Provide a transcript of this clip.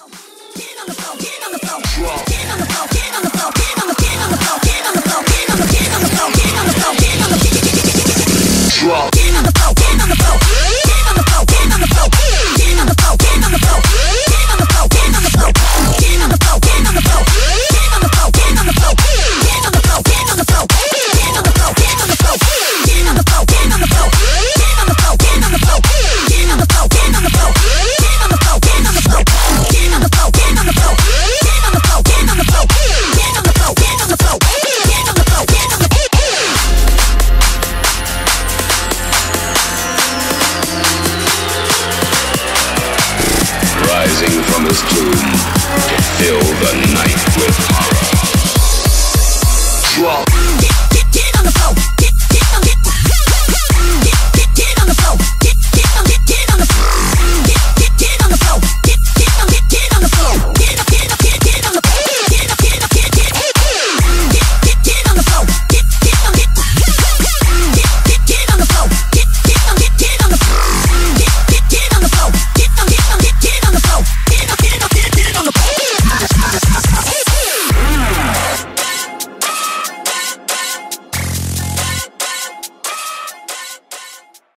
Get it on the floor, get it on the the flow.